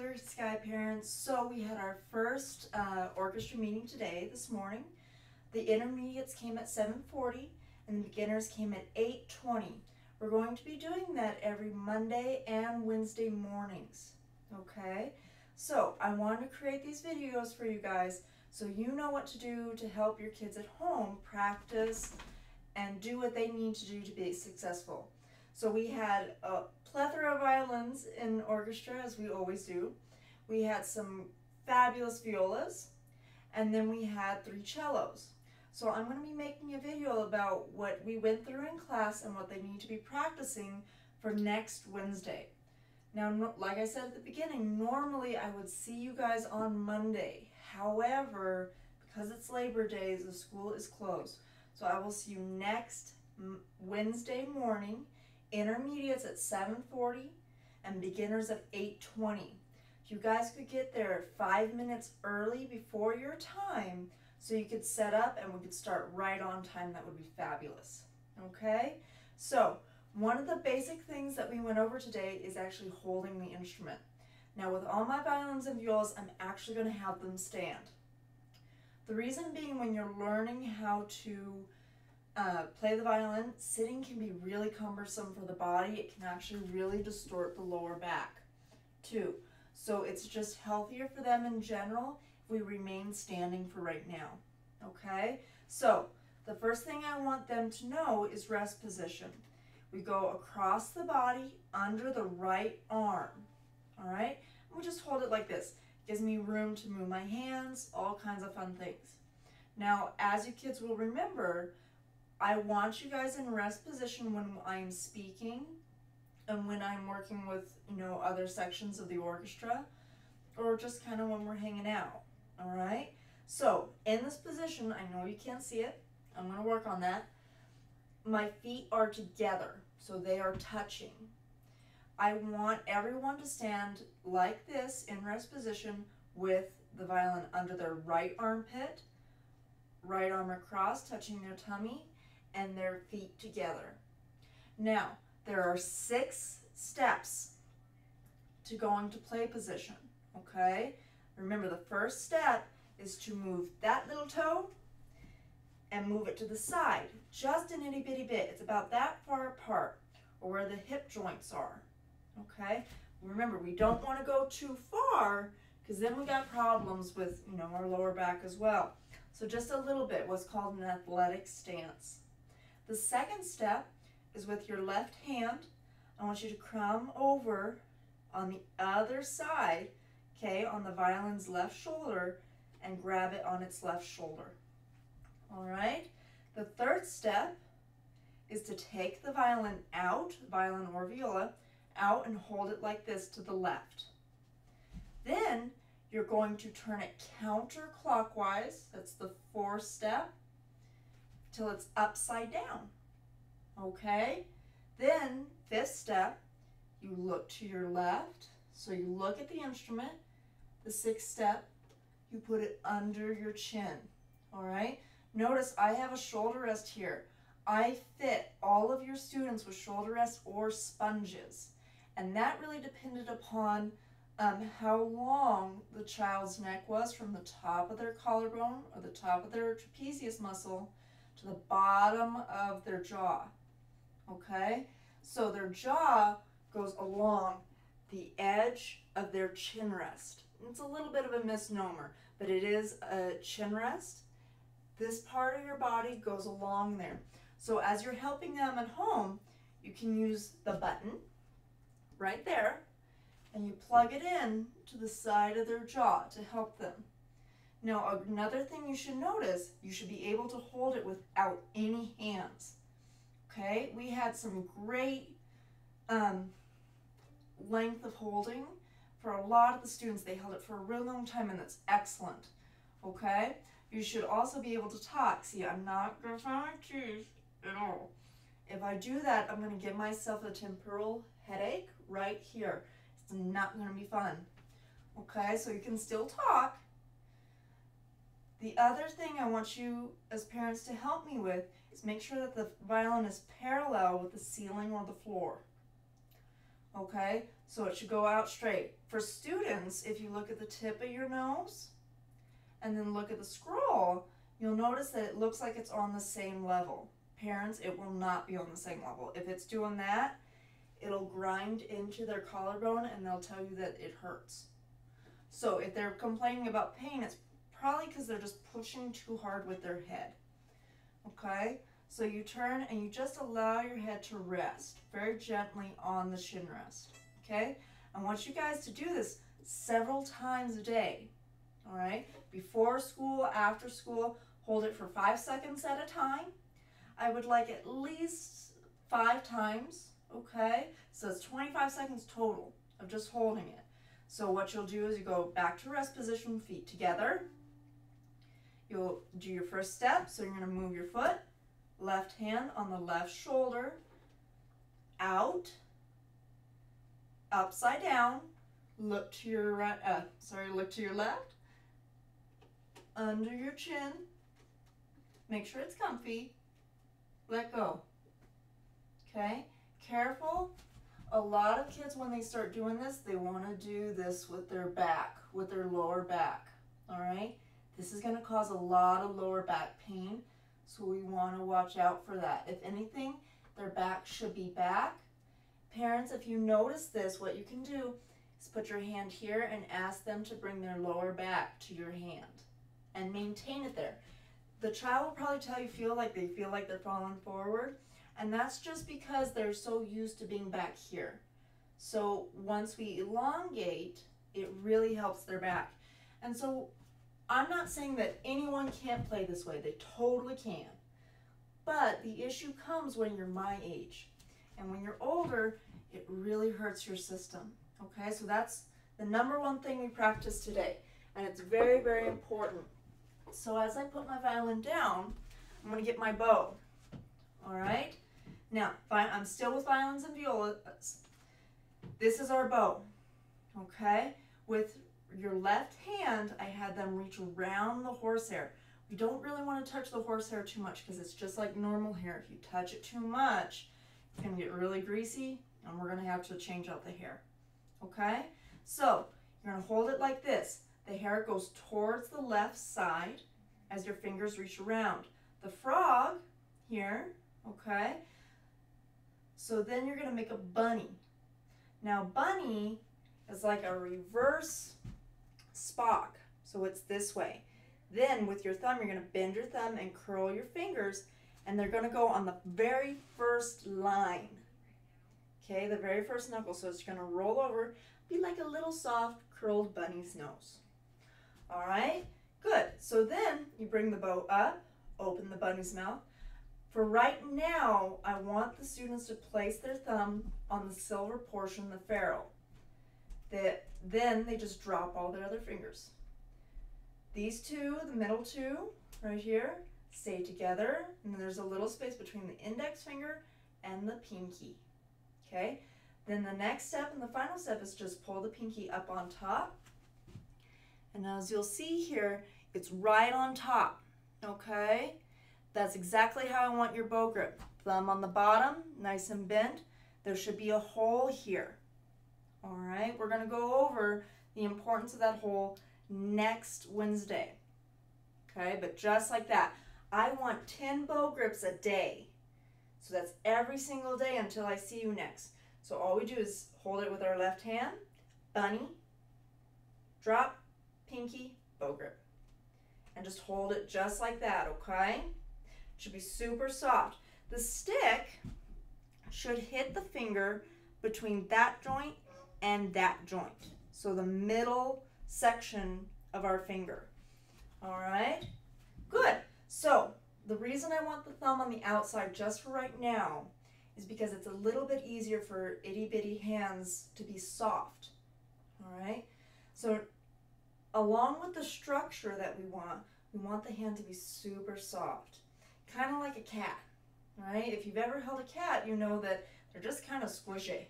Clear Sky parents. So we had our first uh, orchestra meeting today, this morning. The intermediates came at 7.40 and the beginners came at 8.20. We're going to be doing that every Monday and Wednesday mornings, okay? So I wanted to create these videos for you guys so you know what to do to help your kids at home practice and do what they need to do to be successful. So we had a plethora in orchestra, as we always do. We had some fabulous violas, and then we had three cellos. So I'm going to be making a video about what we went through in class and what they need to be practicing for next Wednesday. Now, like I said at the beginning, normally I would see you guys on Monday. However, because it's Labor Day, the school is closed. So I will see you next Wednesday morning intermediates at 7.40 and beginners at 8.20. If you guys could get there five minutes early before your time so you could set up and we could start right on time, that would be fabulous. Okay? So, one of the basic things that we went over today is actually holding the instrument. Now with all my violins and violas, I'm actually going to have them stand. The reason being when you're learning how to uh, play the violin, sitting can be really cumbersome for the body. It can actually really distort the lower back too. So it's just healthier for them in general if we remain standing for right now. Okay, so the first thing I want them to know is rest position. We go across the body under the right arm. All right, and we just hold it like this. It gives me room to move my hands, all kinds of fun things. Now, as you kids will remember, I want you guys in rest position when I'm speaking and when I'm working with, you know, other sections of the orchestra or just kind of when we're hanging out. All right? So, in this position, I know you can't see it. I'm going to work on that. My feet are together, so they are touching. I want everyone to stand like this in rest position with the violin under their right armpit, right arm across, touching their tummy, and their feet together. Now, there are six steps to going to play position, okay? Remember, the first step is to move that little toe and move it to the side, just an itty bitty bit. It's about that far apart, or where the hip joints are, okay? Remember, we don't want to go too far, because then we got problems with, you know, our lower back as well. So just a little bit, what's called an athletic stance. The second step is with your left hand. I want you to come over on the other side, okay, on the violin's left shoulder and grab it on its left shoulder. All right? The third step is to take the violin out, violin or viola, out and hold it like this to the left. Then you're going to turn it counterclockwise. That's the fourth step till it's upside down. Okay? Then, fifth step, you look to your left. So you look at the instrument. The sixth step, you put it under your chin. All right? Notice I have a shoulder rest here. I fit all of your students with shoulder rests or sponges. And that really depended upon um, how long the child's neck was from the top of their collarbone or the top of their trapezius muscle to the bottom of their jaw. Okay? So their jaw goes along the edge of their chin rest. It's a little bit of a misnomer, but it is a chin rest. This part of your body goes along there. So as you're helping them at home, you can use the button right there and you plug it in to the side of their jaw to help them. Now, another thing you should notice, you should be able to hold it without any hands. Okay, we had some great um, length of holding for a lot of the students. They held it for a real long time and that's excellent. Okay, you should also be able to talk. See, I'm not going to my teeth at all. If I do that, I'm going to give myself a temporal headache right here. It's not going to be fun. Okay, so you can still talk, the other thing I want you as parents to help me with is make sure that the violin is parallel with the ceiling or the floor. Okay, so it should go out straight. For students, if you look at the tip of your nose and then look at the scroll, you'll notice that it looks like it's on the same level. Parents, it will not be on the same level. If it's doing that, it'll grind into their collarbone and they'll tell you that it hurts. So if they're complaining about pain, it's probably because they're just pushing too hard with their head. Okay? So you turn and you just allow your head to rest very gently on the chin rest. Okay? I want you guys to do this several times a day. All right? Before school, after school, hold it for five seconds at a time. I would like at least five times. Okay? So it's 25 seconds total of just holding it. So what you'll do is you go back to rest position, feet together. You'll do your first step. So you're going to move your foot left hand on the left shoulder, out, upside down, look to your right, uh, sorry, look to your left, under your chin, make sure it's comfy, let go. Okay, careful. A lot of kids, when they start doing this, they want to do this with their back, with their lower back. All right, this is going to cause a lot of lower back pain so we want to watch out for that. If anything, their back should be back. Parents, if you notice this, what you can do is put your hand here and ask them to bring their lower back to your hand and maintain it there. The child will probably tell you feel like they feel like they're falling forward, and that's just because they're so used to being back here. So once we elongate, it really helps their back. And so I'm not saying that anyone can't play this way. They totally can. But the issue comes when you're my age. And when you're older, it really hurts your system. Okay, so that's the number one thing we practice today. And it's very, very important. So as I put my violin down, I'm going to get my bow. All right? Now, I'm still with violins and violas. This is our bow. Okay? With your left hand, I had them reach around the horsehair. We don't really want to touch the horsehair too much because it's just like normal hair. If you touch it too much, it's going to get really greasy and we're going to have to change out the hair. Okay? So, you're going to hold it like this. The hair goes towards the left side as your fingers reach around. The frog here, okay? So then you're going to make a bunny. Now, bunny is like a reverse Spock. So it's this way. Then with your thumb, you're going to bend your thumb and curl your fingers, and they're going to go on the very first line. Okay, the very first knuckle. So it's going to roll over, be like a little soft curled bunny's nose. All right, good. So then you bring the bow up, open the bunny's mouth. For right now, I want the students to place their thumb on the silver portion, the ferrule that then they just drop all their other fingers. These two, the middle two, right here, stay together, and then there's a little space between the index finger and the pinky. Okay? Then the next step and the final step is just pull the pinky up on top. And as you'll see here, it's right on top. Okay? That's exactly how I want your bow grip. Thumb on the bottom, nice and bent. There should be a hole here. All right, we're going to go over the importance of that hole next Wednesday. Okay, but just like that, I want 10 bow grips a day. So that's every single day until I see you next. So all we do is hold it with our left hand, bunny, drop, pinky, bow grip. And just hold it just like that, okay? It should be super soft. The stick should hit the finger between that joint and that joint. So the middle section of our finger. All right, good. So the reason I want the thumb on the outside just for right now is because it's a little bit easier for itty bitty hands to be soft. All right, so along with the structure that we want, we want the hand to be super soft, kind of like a cat. Right? If you've ever held a cat, you know that they're just kind of squishy.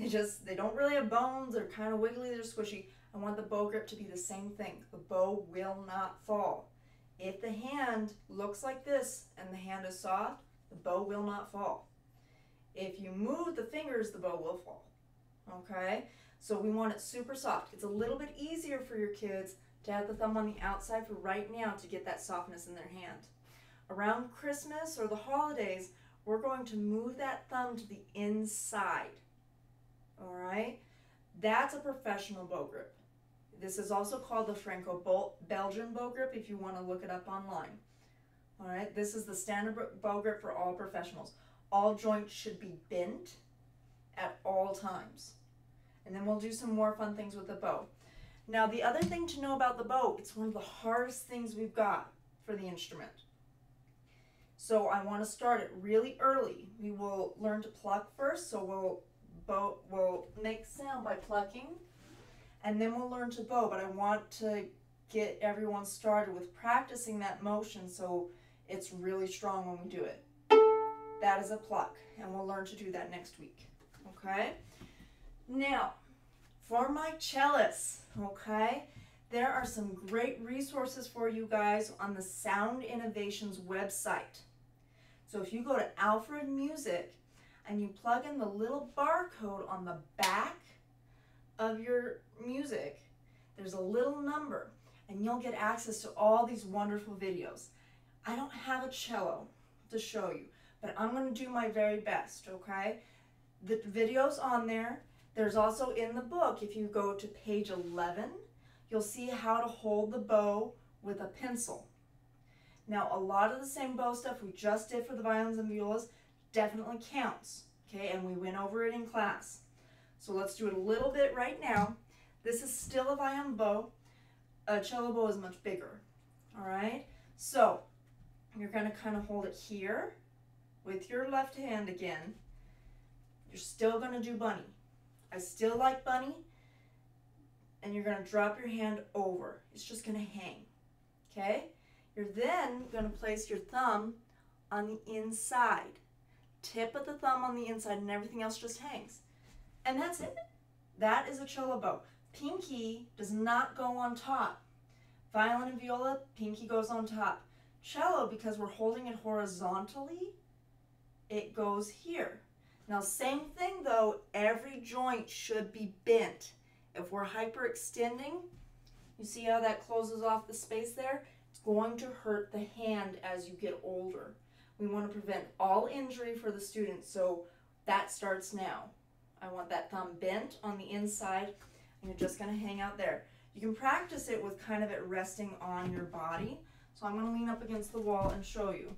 They just, they don't really have bones. They're kind of wiggly. They're squishy. I want the bow grip to be the same thing. The bow will not fall. If the hand looks like this and the hand is soft, the bow will not fall. If you move the fingers, the bow will fall. okay? So we want it super soft. It's a little bit easier for your kids to have the thumb on the outside for right now to get that softness in their hand. Around Christmas or the holidays, we're going to move that thumb to the inside. All right? That's a professional bow grip. This is also called the Franco-Belgian bow grip if you want to look it up online. All right, this is the standard bow grip for all professionals. All joints should be bent at all times. And then we'll do some more fun things with the bow. Now, the other thing to know about the bow, it's one of the hardest things we've got for the instrument. So I want to start it really early. We will learn to pluck first, so we'll bow, we'll make sound by plucking, and then we'll learn to bow, but I want to get everyone started with practicing that motion so it's really strong when we do it. That is a pluck, and we'll learn to do that next week, okay? Now, for my cellists, okay, there are some great resources for you guys on the Sound Innovations website. So if you go to Alfred Music and you plug in the little barcode on the back of your music, there's a little number and you'll get access to all these wonderful videos. I don't have a cello to show you, but I'm to do my very best, okay? The video's on there. There's also in the book, if you go to page 11, you'll see how to hold the bow with a pencil. Now, a lot of the same bow stuff we just did for the violins and violas definitely counts, okay? And we went over it in class. So let's do it a little bit right now. This is still a violin bow. A cello bow is much bigger, all right? So you're gonna kind of hold it here with your left hand again. You're still gonna do bunny. I still like bunny. And you're gonna drop your hand over. It's just gonna hang, okay? You're then gonna place your thumb on the inside. Tip of the thumb on the inside and everything else just hangs. And that's it. That is a cello bow. Pinky does not go on top. Violin and viola, pinky goes on top. Cello, because we're holding it horizontally, it goes here. Now, same thing though, every joint should be bent. If we're hyperextending, you see how that closes off the space there? It's going to hurt the hand as you get older. We want to prevent all injury for the student, so that starts now. I want that thumb bent on the inside, and you're just going to hang out there. You can practice it with kind of it resting on your body. So I'm going to lean up against the wall and show you.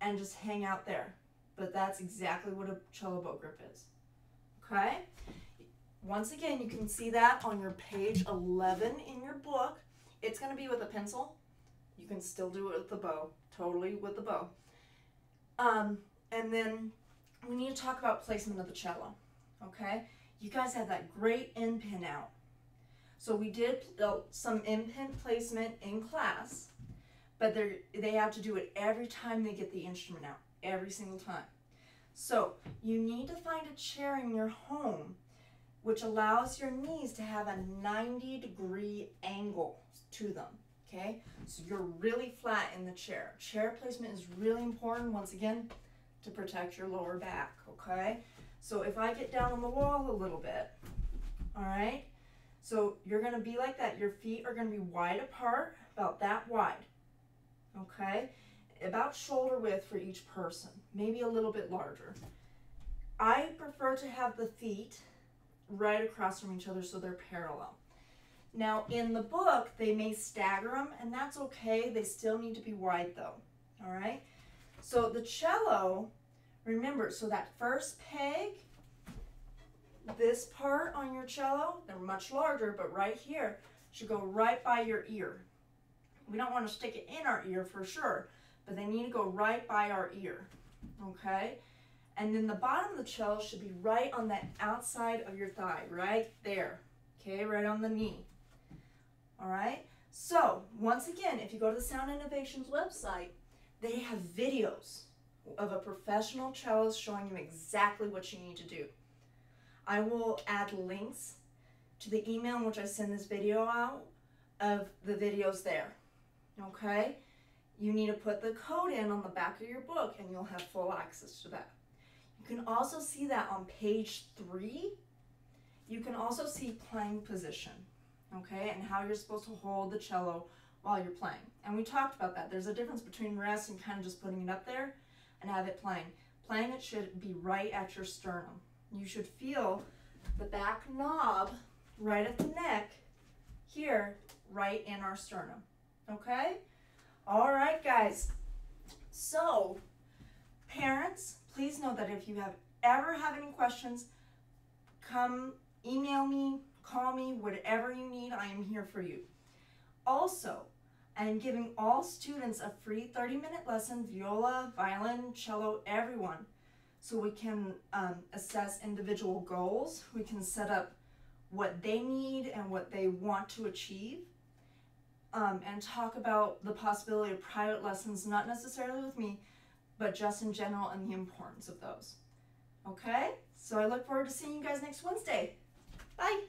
And just hang out there. But that's exactly what a cello bow grip is. Okay? Once again, you can see that on your page 11 in your book. It's going to be with a pencil. You can still do it with the bow. Totally with the bow. Um, and then we need to talk about placement of the cello. Okay? You guys have that great end pin out. So we did some end pin placement in class but they they have to do it every time they get the instrument out, every single time. So you need to find a chair in your home which allows your knees to have a 90 degree angle to them. Okay, so you're really flat in the chair. Chair placement is really important, once again, to protect your lower back. Okay, so if I get down on the wall a little bit, all right, so you're gonna be like that. Your feet are gonna be wide apart, about that wide okay? About shoulder width for each person, maybe a little bit larger. I prefer to have the feet right across from each other so they're parallel. Now in the book, they may stagger them and that's okay. They still need to be wide though, all right? So the cello, remember, so that first peg, this part on your cello, they're much larger, but right here, should go right by your ear. We don't want to stick it in our ear for sure, but they need to go right by our ear, okay? And then the bottom of the cello should be right on that outside of your thigh, right there, okay, right on the knee, all right? So, once again, if you go to the Sound Innovations website, they have videos of a professional cellist showing you exactly what you need to do. I will add links to the email in which I send this video out of the videos there okay? You need to put the code in on the back of your book and you'll have full access to that. You can also see that on page three You can also see playing position, okay, and how you're supposed to hold the cello while you're playing. And we talked about that. There's a difference between rest and kind of just putting it up there and have it playing. Playing it should be right at your sternum. You should feel the back knob right at the neck here, right in our sternum. Okay? All right, guys. So, parents, please know that if you have ever have any questions, come email me, call me, whatever you need, I am here for you. Also, I am giving all students a free 30 minute lesson viola, violin, cello, everyone. So we can um, assess individual goals, we can set up what they need and what they want to achieve, um, and talk about the possibility of private lessons, not necessarily with me, but just in general and the importance of those. Okay? So I look forward to seeing you guys next Wednesday. Bye.